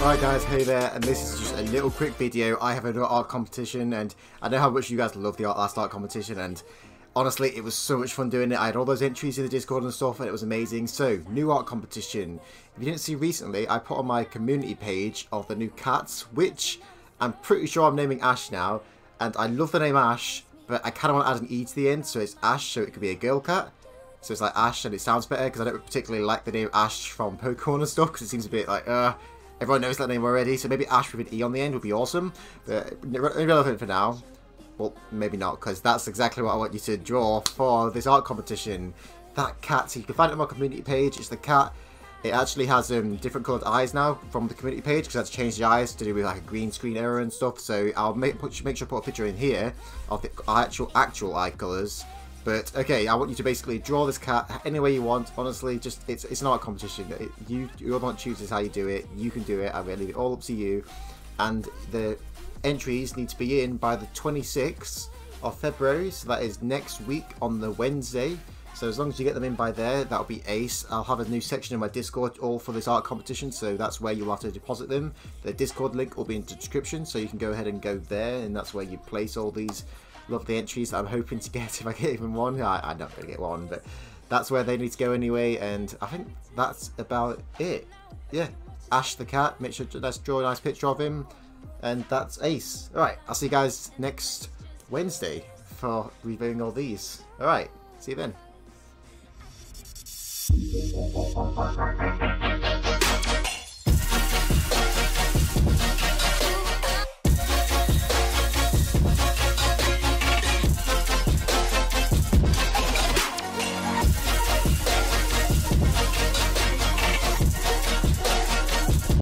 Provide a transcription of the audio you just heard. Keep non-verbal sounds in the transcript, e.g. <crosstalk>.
Alright guys, hey there, and this is just a little quick video. I have an art competition, and I know how much you guys love the art, last art competition, and honestly, it was so much fun doing it. I had all those entries in the Discord and stuff, and it was amazing. So, new art competition. If you didn't see recently, I put on my community page of the new cats, which I'm pretty sure I'm naming Ash now, and I love the name Ash, but I kind of want to add an E to the end, so it's Ashe, so it could be a girl cat. So it's like Ash, and it sounds better, because I don't particularly like the name Ash from Pokemon and stuff, because it seems a bit like, uh, Everyone knows that name already, so maybe Ash with an E on the end would be awesome. But irrelevant for now. Well, maybe not, because that's exactly what I want you to draw for this art competition. That cat, so you can find it on my community page. It's the cat. It actually has um, different coloured eyes now from the community page because that's changed the eyes to do with like a green screen error and stuff. So I'll make, put, make sure to put a picture in here of the actual actual eye colours but okay, I want you to basically draw this cat any way you want. Honestly, just it's it's not a competition. It, you you're the one chooses how you do it. You can do it. I'm gonna leave it all up to you. And the entries need to be in by the 26th of February. So that is next week on the Wednesday. So as long as you get them in by there, that'll be ace. I'll have a new section in my Discord all for this art competition, so that's where you'll have to deposit them. The Discord link will be in the description, so you can go ahead and go there, and that's where you place all these love the entries that I'm hoping to get <laughs> if I get even one. I, I'm not going to get one, but that's where they need to go anyway, and I think that's about it. Yeah, Ashe the cat, make sure let's draw a nice picture of him, and that's Ace. Alright, I'll see you guys next Wednesday for reviewing all these. Alright, see you then.